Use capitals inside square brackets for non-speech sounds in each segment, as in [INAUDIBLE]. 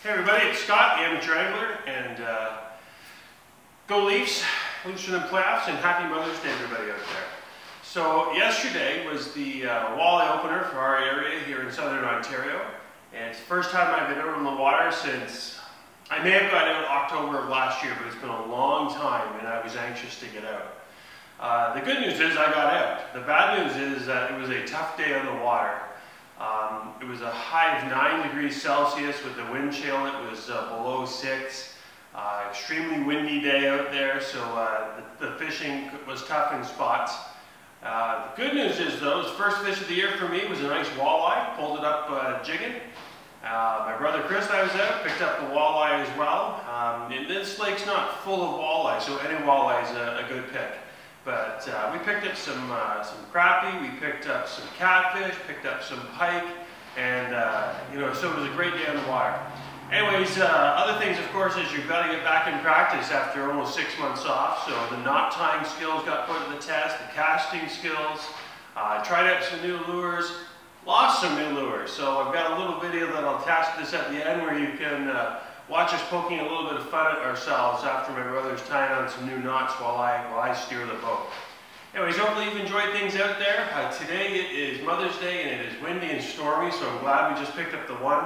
Hey everybody, it's Scott, the amateur angler, and uh, go Leafs, Leafs for them playoffs, and happy Mother's Day everybody out there. So yesterday was the uh, walleye opener for our area here in southern Ontario, and it's the first time I've been out on the water since, I may have got out October of last year, but it's been a long time and I was anxious to get out. Uh, the good news is I got out. The bad news is that it was a tough day on the water. Um, it was a high of 9 degrees Celsius with the wind chill. It was uh, below 6. Uh, extremely windy day out there, so uh, the, the, fishing was tough in spots. Uh, the good news is, though, the first fish of the year for me was a nice walleye. Pulled it up uh, jigging. Uh, my brother Chris I was out, picked up the walleye as well. Um, and this lake's not full of walleye, so any walleye is a, a good pick. But uh, we picked up some, uh, some crappie, we picked up some catfish, picked up some pike, and uh, you know, so it was a great day on the water. Anyways, uh, other things, of course, is you've got to get back in practice after almost six months off. So the knot tying skills got put to the test, the casting skills, uh, tried out some new lures, lost some new lures. So I've got a little video that I'll attach this at the end where you can uh, watch us poking a little bit of fun at ourselves after my brother's tying on some new knots while I, while I steer the boat. Anyways, hopefully you've enjoyed things out there. Uh, today it is Mother's Day and it is windy and stormy, so I'm glad we just picked up the one.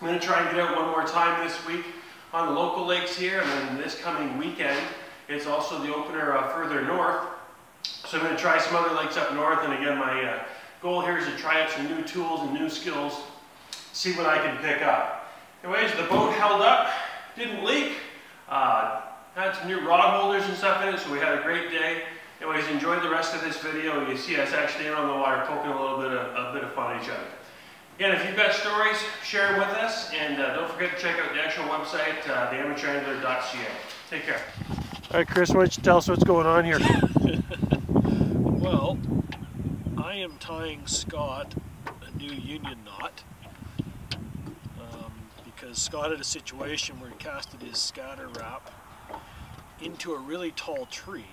I'm going to try and get out one more time this week on the local lakes here, and then this coming weekend, it's also the opener uh, further north. So I'm going to try some other lakes up north, and again, my uh, goal here is to try out some new tools and new skills, see what I can pick up. Anyways, the boat held up, didn't leak, uh, had some new rod holders and stuff in it, so we had a great day. Anyways, enjoyed the rest of this video. You see us actually out on the water poking a little bit of, a bit of fun at each other. Again, if you've got stories, share them with us, and uh, don't forget to check out the actual website, uh, theamateurangler.ca. Take care. All right, Chris, why don't you tell us what's going on here? [LAUGHS] well, I am tying Scott a new uni knot because Scott had a situation where he casted his Scatter Rap into a really tall tree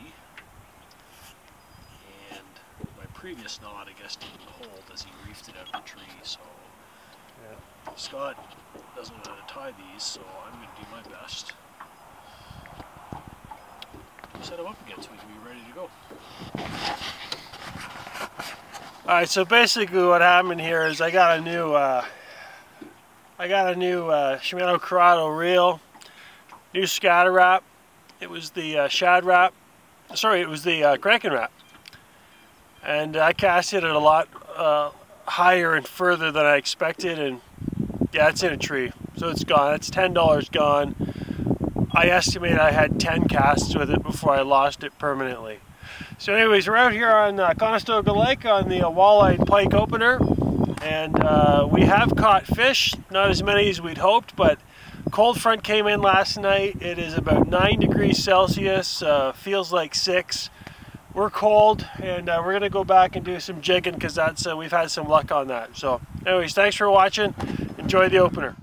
and my previous knot I guess didn't hold as he reefed it out of the tree so yeah. Scott doesn't know how to tie these so I'm going to do my best set him up again so we can be ready to go. Alright, so basically what happened here is I got a new uh, I got a new uh, Shimano Curado reel, new Scatter Rap. It was the uh, Shad Rap. Sorry, it was the uh, wrap. And I casted it a lot uh, higher and further than I expected. And yeah, it's in a tree. So it's gone. It's $10 gone. I estimate I had 10 casts with it before I lost it permanently. So anyways, we're out here on uh, Conestoga Lake on the uh, walleye pike opener and uh, we have caught fish, not as many as we'd hoped, but cold front came in last night. It is about 9 degrees Celsius, uh, feels like 6. We're cold, and uh, we're going to go back and do some jigging because that's uh, we've had some luck on that. So anyways, thanks for watching. Enjoy the opener.